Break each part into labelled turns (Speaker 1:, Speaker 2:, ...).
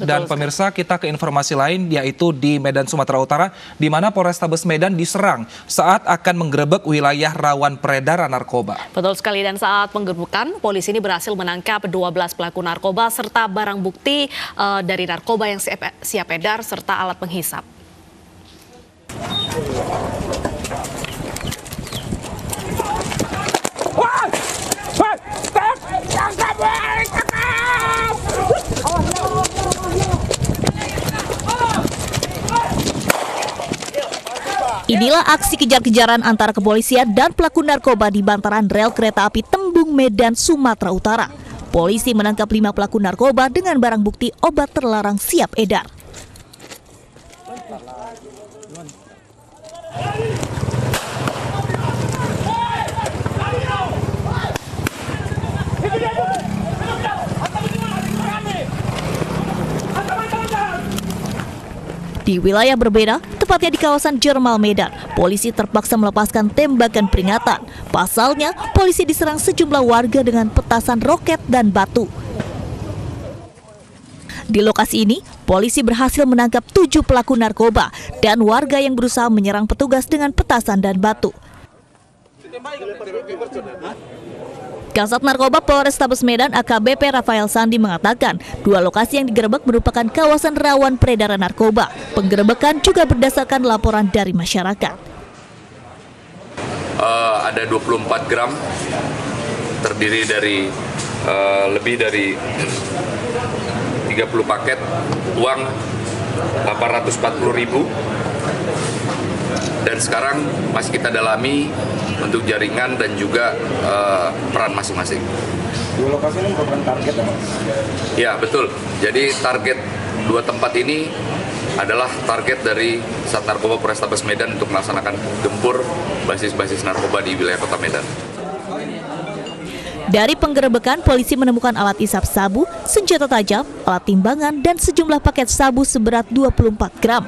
Speaker 1: Dan pemirsa kita ke informasi lain yaitu di Medan Sumatera Utara di mana Polrestabes Medan diserang saat akan menggerebek wilayah rawan peredaran narkoba.
Speaker 2: Betul sekali dan saat penggerbekan polisi ini berhasil menangkap 12 pelaku narkoba serta barang bukti uh, dari narkoba yang siap, siap edar serta alat penghisap.
Speaker 3: Inilah aksi kejar-kejaran antara kepolisian dan pelaku narkoba di bantaran rel kereta api Tembung Medan, Sumatera Utara. Polisi menangkap lima pelaku narkoba dengan barang bukti obat terlarang siap edar. Di wilayah berbeda, tepatnya di kawasan Jermal Medan, polisi terpaksa melepaskan tembakan peringatan. Pasalnya, polisi diserang sejumlah warga dengan petasan roket dan batu. Di lokasi ini, polisi berhasil menangkap tujuh pelaku narkoba dan warga yang berusaha menyerang petugas dengan petasan dan batu. Kasat Narkoba Polrestabes Medan AKBP Rafael Sandi mengatakan dua lokasi yang digerebek merupakan kawasan rawan peredaran narkoba. Penggerebekan juga berdasarkan laporan dari masyarakat.
Speaker 4: Uh, ada 24 gram terdiri dari uh, lebih dari 30 paket uang 840 ribu dan sekarang masih kita dalami untuk jaringan dan juga uh, peran masing-masing.
Speaker 5: Dua lokasi ini merupakan target apa?
Speaker 4: Ya betul. Jadi target dua tempat ini adalah target dari Sat Narkoba Polrestabes Medan untuk melaksanakan gempur basis-basis narkoba di wilayah Kota Medan.
Speaker 3: Dari penggerebekan, polisi menemukan alat isap sabu, senjata tajam, alat timbangan, dan sejumlah paket sabu seberat 24 gram.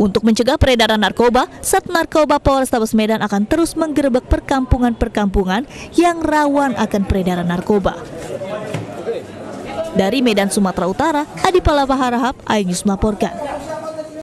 Speaker 3: Untuk mencegah peredaran narkoba, Sat Narkoba Polrestabes Medan akan terus menggerebek perkampungan-perkampungan yang rawan akan peredaran narkoba. Dari Medan, Sumatera Utara, Adi Palapa Harahap, Ainus melaporkan.